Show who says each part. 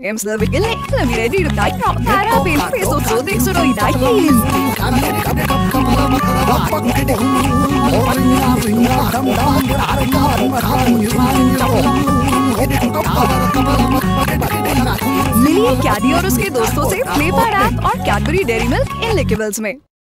Speaker 1: emslavigile ilamire dai no cara pela peso trode suro idai मिलिए कैडी और उसके दोस्तों से फ्लेवर ऐप और Cadbury Dairy Milk in likeables में